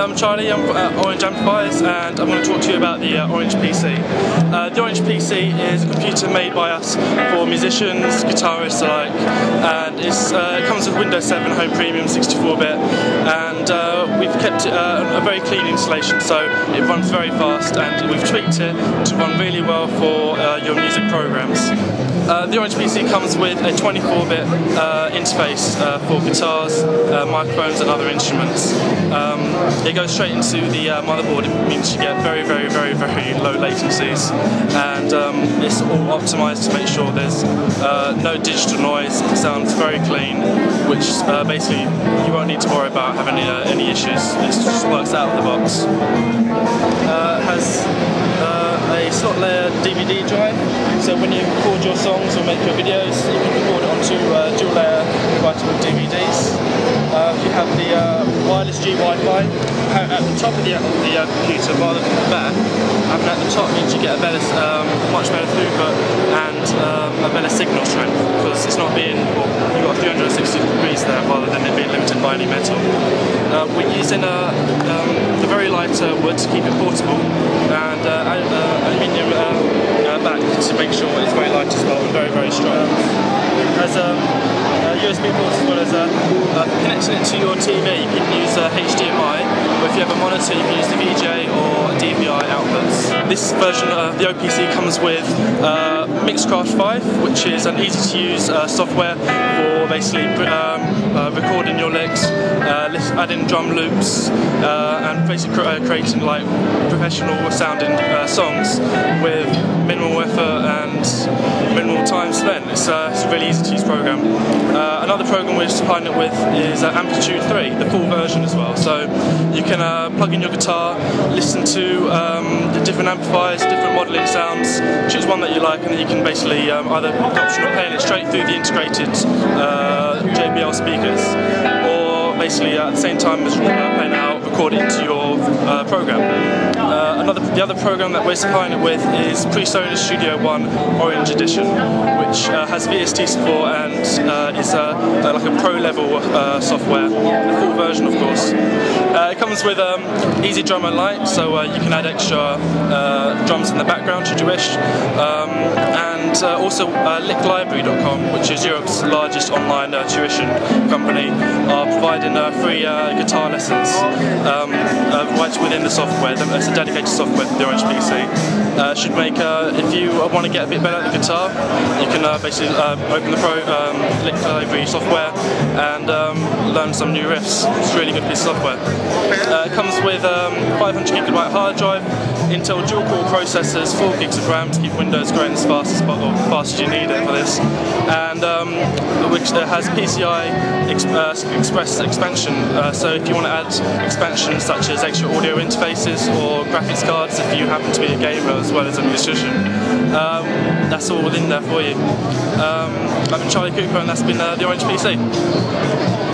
Charlie, I'm at Orange Amplifiers and I'm going to talk to you about the uh, Orange PC. Uh, the Orange PC is a computer made by us for musicians, guitarists alike and uh, it comes with Windows 7 Home Premium 64-bit and uh, we've kept it uh, a very clean installation so it runs very fast and we've tweaked it to run really well for your music programs. the Orange PC comes with a 24-bit interface for guitars, microphones and other instruments. Um, it goes straight into the uh, motherboard, it means you get very, very, very, very low latencies. And um, it's all optimized to make sure there's uh, no digital noise, it sounds very clean, which uh, basically you won't need to worry about having any, uh, any issues, it just works out of the box. Uh, has uh, a slot layer DVD drive, so when you record your songs or make your videos, you can record it onto dual layer compatible DVDs. You have the wireless G Wi-Fi at the top of the, the uh, computer rather than the back. Having at the top means you get a better, um, much better throughput and um, a better signal strength because it's not being, well, you've got 360 degrees there rather than it being limited by any metal. Uh, we're using a, um, a very light uh, wood to keep it portable and uh, uh aluminium uh, back to make sure it's very light as well and very very strong. As a USB port as well as a, uh, connecting it to your TV. You can use uh, HDMI, or if you have a monitor, you can use the VGA or DVI outputs. This version of the OPC comes with uh, Mixcraft 5, which is an easy to use uh, software for basically um, uh, recording your licks, adding drum loops, and basically creating like professional sounding songs with minimal effort and minimal time spent. It's, it's a really easy to use program. Another program we're supplying it with is uh, AmpliTube 3, the full version as well. So you can uh, plug in your guitar, listen to um, the different amplifiers, different modelling sounds, choose one that you like, and then you can basically um, either option of playing it straight through the integrated uh, JBL speakers, basically at the same time as uh, playing out, record it into your uh, program another, the other program that we're supplying it with is PreSonus Studio One Orange Edition, which uh, has VST support and uh, is like a pro level uh, software, the full version of course. Uh, it comes with um, EZdrummer Lite, so uh, you can add extra uh, drums in the background should you wish. Um, and uh, also uh, licklibrary.com, which is Europe's largest online uh, tuition company, are providing uh, free uh, guitar lessons um, uh, right within the software. It's a dedicated software for the Orange PC. should make, if you want to get a bit better at the guitar, you can basically open the Pro um, Lick Library software and um, learn some new riffs. It's a really good piece of software. it comes with um, 500 gigabyte hard drive, Intel dual core processors, 4 gigs of RAM to keep Windows going as fast as possible, fast as you need it for this, and um, which has PCI uh, Express expansion. Uh, so if you want to add expansions such as extra audio interfaces or graphics cards, if you happen to be a gamer as well as a musician, um, that's all within there for you. Um, I've been Charlie Cooper, and that's been uh, the Orange PC.